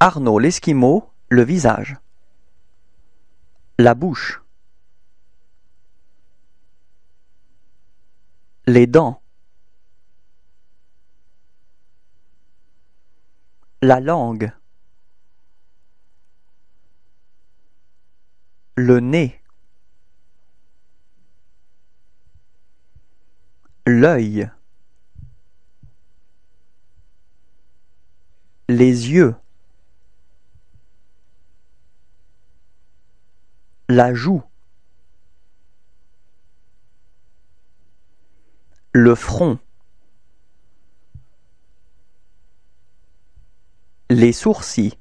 Arnaud l'Esquimau, le visage. La bouche. Les dents. La langue. Le nez. L'œil. Les yeux. La joue. Le front. Les sourcils.